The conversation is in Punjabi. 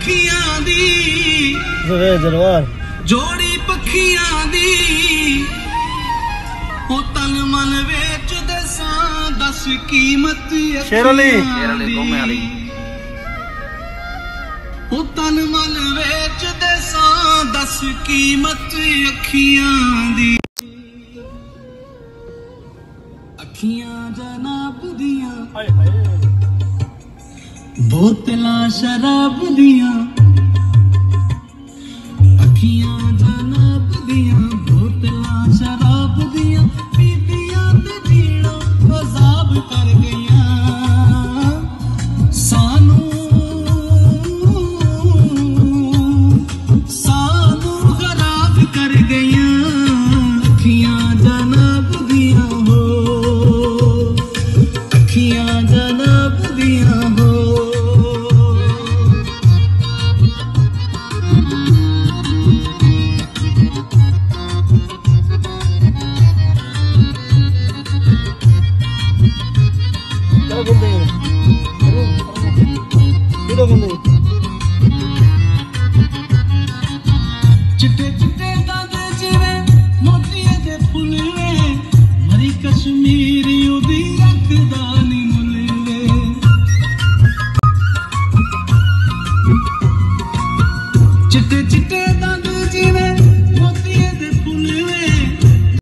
ਪੱਖੀਆਂ ਦੀ। ਜ਼ਵੇ ਜਲਵਾਰ ਜੋੜੀ ਪੱਖੀਆਂ ਦੀ। ਉਹ ਤਨ ਮਨ ਵੇਚਦੇ ਸਾਂ ਦੱਸ ਕੀਮਤ ਸ਼ੇਰ ਅਲੀ। ਸ਼ੇਰ। ਦੀ। ਉਹ ਤਨ ਮਨ ਵੇਚਦੇ ਸਾਂ ਦੱਸ ਕੀਮਤ ਅੱਖੀਆਂ ਦੀ। ਅੱਖੀਆਂ ਜਨਾਬ ਦੀਆਂ। ਹਾਏ ਹਾਏ। ਬੋਤਲਾਂ ਸ਼ਰਾਬ ਦੀਆਂ। ਅੱਖੀਆਂ ਜਨਾਬ ਦੀਆਂ ਬੋਤਲਾਂ ਸ਼ਰਾਬ Ano ganda yun? Ano ganda yun? ਚਿੱਟੇ ਚਿੱਟੇ ਦਾਦੇ ਜਿਵੇਂ ਮੋਤੀਏ ਦੇ ਫੁੱਲ ਵੇ ਮਰੀ ਕਸ਼ਮੀਰੀ ਉਹਦੀ ਅੱਖ ਦਾ ਨੀ ਮੁੱਲ ਵੇ ਚਿੱਟੇ ਚਿੱਟੇ